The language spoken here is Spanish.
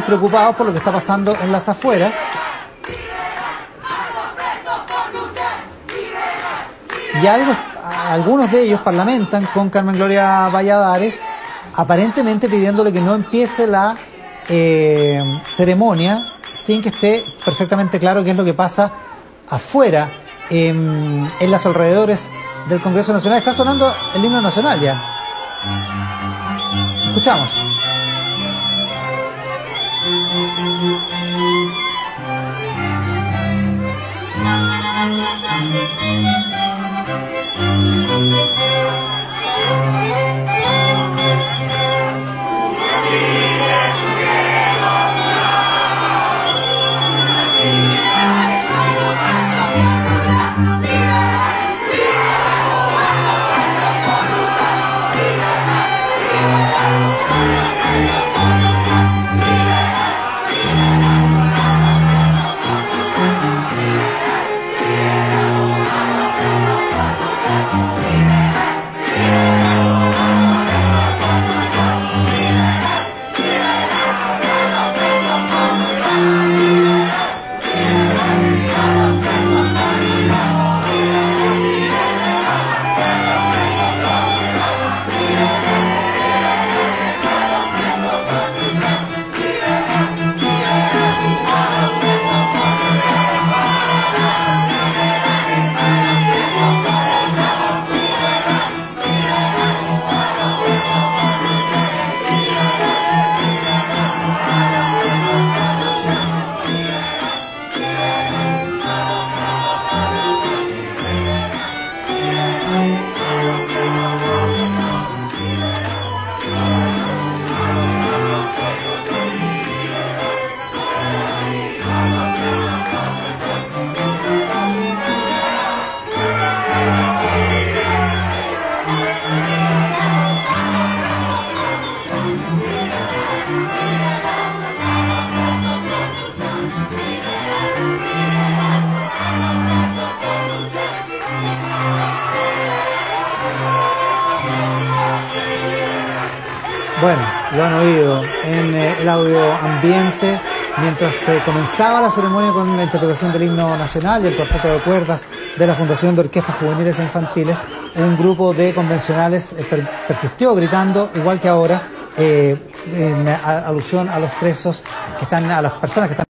preocupados por lo que está pasando en las afueras. Y algunos de ellos parlamentan con Carmen Gloria Valladares, aparentemente pidiéndole que no empiece la eh, ceremonia sin que esté perfectamente claro qué es lo que pasa afuera, en, en los alrededores del Congreso Nacional. Está sonando el himno nacional ya. Escuchamos. Amen. Bueno, lo han oído en eh, el audio ambiente mientras se comenzaba la ceremonia con la interpretación del himno nacional y el cuarteto de cuerdas de la Fundación de Orquestas Juveniles e Infantiles, un grupo de convencionales eh, per- persistió gritando, igual que ahora, eh, en alusión a los presos que están, a las personas que están